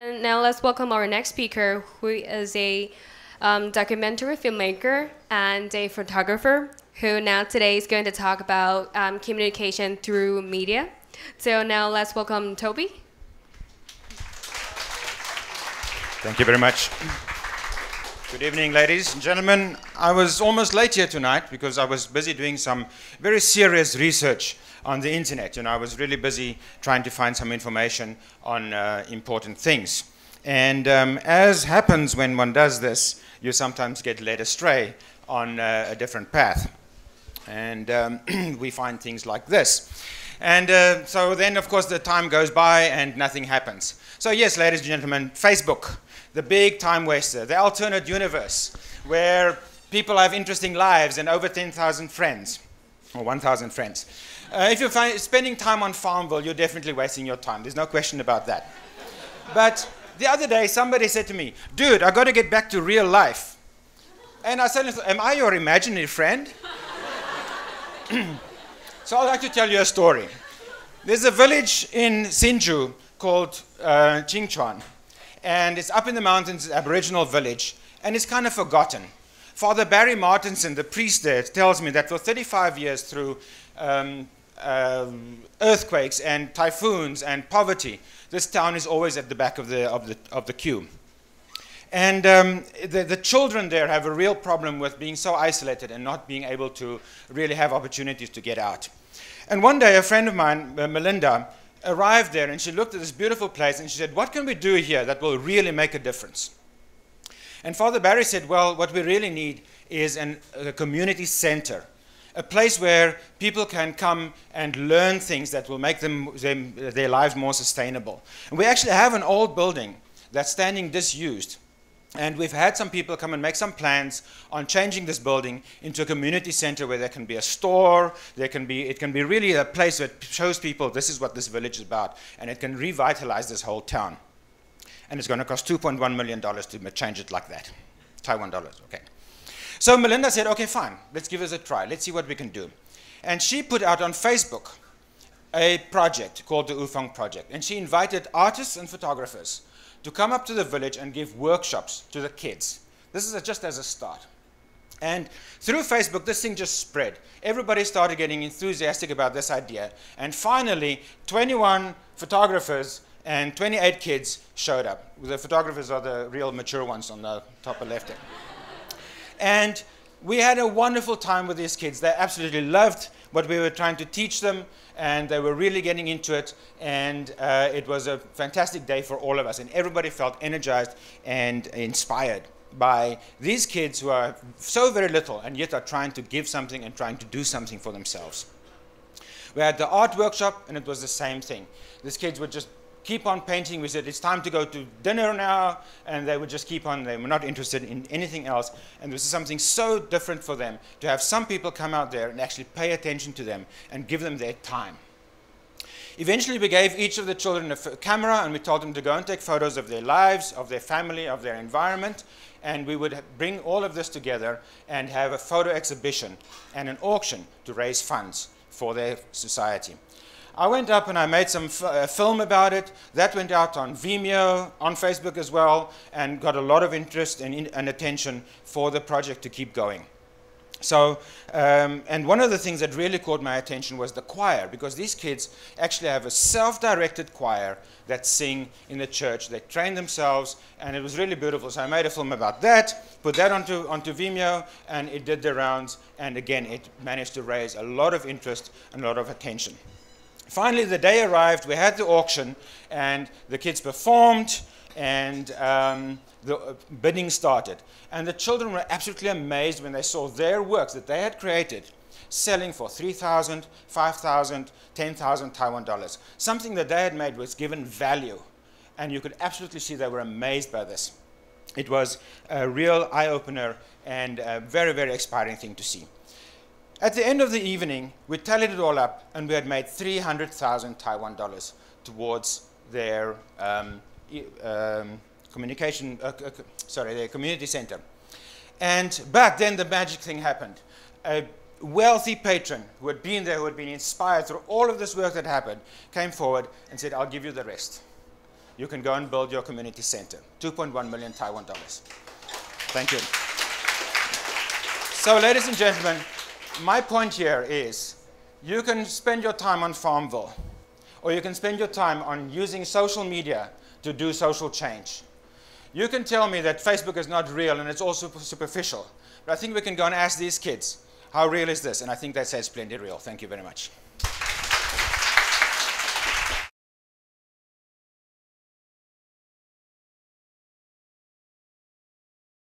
And now let's welcome our next speaker, who is a um, documentary filmmaker and a photographer, who now today is going to talk about um, communication through media. So now let's welcome Tobie. Thank you very much. Good evening, ladies and gentlemen. I was almost late here tonight because I was busy doing some very serious research on the internet. You know, I was really busy trying to find some information on uh, important things. And um, as happens when one does this, you sometimes get led astray on uh, a different path. And um, we find things like this. And uh, so then, of course, the time goes by and nothing happens. So, yes, ladies and gentlemen, Facebook, the big time waster, the alternate universe, where people have interesting lives and over 10,000 friends, or 1,000 friends. Uh, if you're spending time on Farmville, you're definitely wasting your time. There's no question about that. but the other day, somebody said to me, Dude, i got to get back to real life. And I said, Am I your imaginary friend? so I'd like to tell you a story. There's a village in Hsinchu called uh, and it's up in the mountains, an Aboriginal village, and it's kind of forgotten. Father Barry Martinson, the priest there, tells me that for 35 years through um, um, earthquakes and typhoons and poverty, this town is always at the back of the, of the, of the queue. And um, the, the, children there have a real problem with being so isolated and not being able to really have opportunities to get out. And one day, a friend of mine, uh, Melinda, arrived there and she looked at this beautiful place and she said, What can we do here that will really make a difference? And Father Barry said, Well, what we really need is an, a community center a place where people can come and learn things that will make them, them, their lives more sustainable. And we actually have an old building that's standing disused. And we've had some people come and make some plans on changing this building into a community center where there can be a store, there can be, it can be really a place that shows people this is what this village is about, and it can revitalize this whole town. And it's going to cost $2.1 million to change it like that. Taiwan dollars, okay. So Melinda said, okay, fine, let's give this a try. Let's see what we can do. And she put out on Facebook a project called the Ufong Project. And she invited artists and photographers to come up to the village and give workshops to the kids. This is a, just as a start. And through Facebook, this thing just spread. Everybody started getting enthusiastic about this idea. And finally, 21 photographers and 28 kids showed up. The photographers are the real mature ones on the top left. And we had a wonderful time with these kids. They absolutely loved what we were trying to teach them, and they were really getting into it. And uh, it was a fantastic day for all of us, and everybody felt energized and inspired by these kids who are so very little and yet are trying to give something and trying to do something for themselves. We had the art workshop, and it was the same thing. These kids were just keep on painting. We said, it's time to go to dinner now. And they would just keep on. They were not interested in anything else. And this is something so different for them to have some people come out there and actually pay attention to them and give them their time. Eventually, we gave each of the children a camera and we told them to go and take photos of their lives, of their family, of their environment. And we would bring all of this together and have a photo exhibition and an auction to raise funds for their society. I went up and I made some uh, film about it. That went out on Vimeo, on Facebook as well, and got a lot of interest and, and attention for the project to keep going. So, um, and one of the things that really caught my attention was the choir, because these kids actually have a self-directed choir that sing in the church. They train themselves, and it was really beautiful. So I made a film about that, put that onto, onto Vimeo, and it did the rounds. And again, it managed to raise a lot of interest and a lot of attention. Finally, the day arrived, we had the auction, and the kids performed, and um, the uh, bidding started. And the children were absolutely amazed when they saw their works that they had created selling for 3,000, 5,000, 10,000 Taiwan dollars. Something that they had made was given value. And you could absolutely see they were amazed by this. It was a real eye opener and a very, very inspiring thing to see. At the end of the evening, we tallied it all up, and we had made 300,000 Taiwan dollars towards their um, um, communication, uh, uh, sorry, their community center. And but then the magic thing happened. A wealthy patron who had been there, who had been inspired through all of this work that happened, came forward and said, "I'll give you the rest." you can go and build your community center. 2.1 million Taiwan dollars. Thank you. So, ladies and gentlemen, my point here is you can spend your time on Farmville, or you can spend your time on using social media to do social change. You can tell me that Facebook is not real and it's all super superficial, but I think we can go and ask these kids, how real is this? And I think they say it's plenty real. Thank you very much.